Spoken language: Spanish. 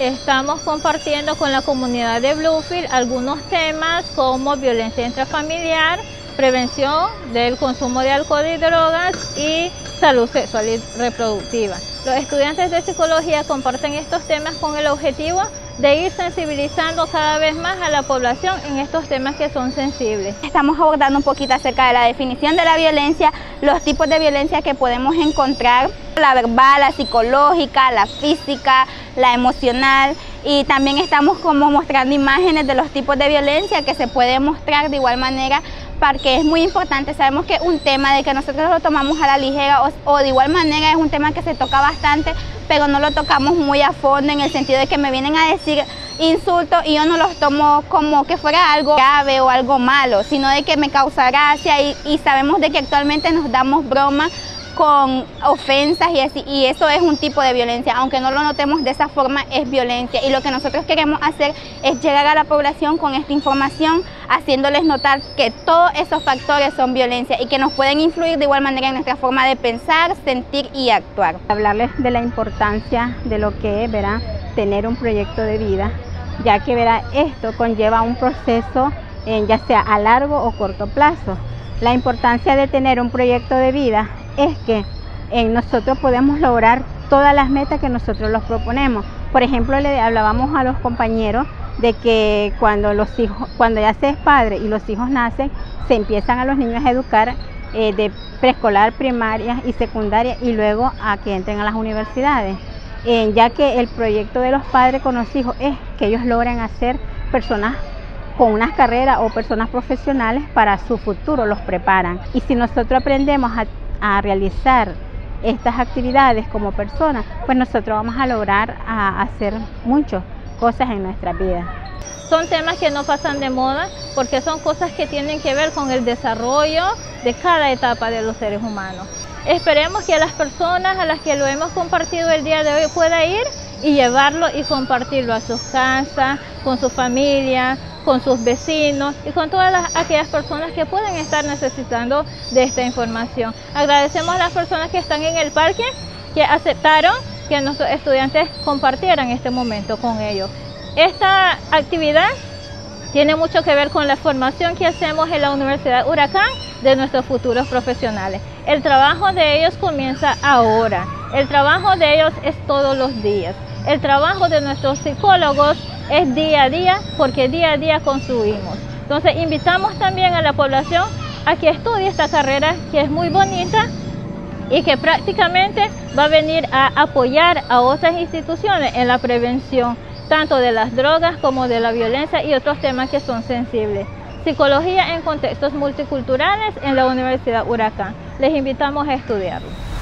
Estamos compartiendo con la comunidad de Bluefield algunos temas como violencia intrafamiliar, prevención del consumo de alcohol y drogas y salud sexual y reproductiva. Los estudiantes de psicología comparten estos temas con el objetivo de ir sensibilizando cada vez más a la población en estos temas que son sensibles. Estamos abordando un poquito acerca de la definición de la violencia, los tipos de violencia que podemos encontrar, la verbal, la psicológica, la física, la emocional y también estamos como mostrando imágenes de los tipos de violencia que se puede mostrar de igual manera porque es muy importante, sabemos que un tema de que nosotros lo tomamos a la ligera o, de igual manera es un tema que se toca bastante, pero no lo tocamos muy a fondo en el sentido de que me vienen a decir insultos y yo no los tomo como que fuera algo grave o algo malo, sino de que me causa gracia y, y sabemos de que actualmente nos damos broma con ofensas y, así, y eso es un tipo de violencia, aunque no lo notemos de esa forma, es violencia. Y lo que nosotros queremos hacer es llegar a la población con esta información, haciéndoles notar que todos esos factores son violencia y que nos pueden influir de igual manera en nuestra forma de pensar, sentir y actuar. Hablarles de la importancia de lo que es tener un proyecto de vida, ya que verá, esto conlleva un proceso en, ya sea a largo o corto plazo. La importancia de tener un proyecto de vida es que en nosotros podemos lograr todas las metas que nosotros los proponemos. Por ejemplo, le hablábamos a los compañeros de que cuando los hijos, cuando ya se es padre y los hijos nacen, se empiezan a los niños a educar eh, de preescolar, primaria y secundaria y luego a que entren a las universidades. Eh, ya que el proyecto de los padres con los hijos es que ellos logren hacer personas con unas carreras o personas profesionales para su futuro, los preparan. Y si nosotros aprendemos a a realizar estas actividades como personas, pues nosotros vamos a lograr a hacer muchas cosas en nuestra vida. Son temas que no pasan de moda porque son cosas que tienen que ver con el desarrollo de cada etapa de los seres humanos. Esperemos que las personas a las que lo hemos compartido el día de hoy pueda ir y llevarlo y compartirlo a sus casas, con su familia, con sus vecinos y con todas aquellas personas que pueden estar necesitando de esta información. Agradecemos a las personas que están en el parque que aceptaron que nuestros estudiantes compartieran este momento con ellos. Esta actividad tiene mucho que ver con la formación que hacemos en la Universidad Huracán de nuestros futuros profesionales. El trabajo de ellos comienza ahora, el trabajo de ellos es todos los días. El trabajo de nuestros psicólogos es día a día porque día a día construimos. Entonces invitamos también a la población a que estudie esta carrera que es muy bonita y que prácticamente va a venir a apoyar a otras instituciones en la prevención tanto de las drogas como de la violencia y otros temas que son sensibles. Psicología en contextos multiculturales en la Universidad Huracán. Les invitamos a estudiarlo.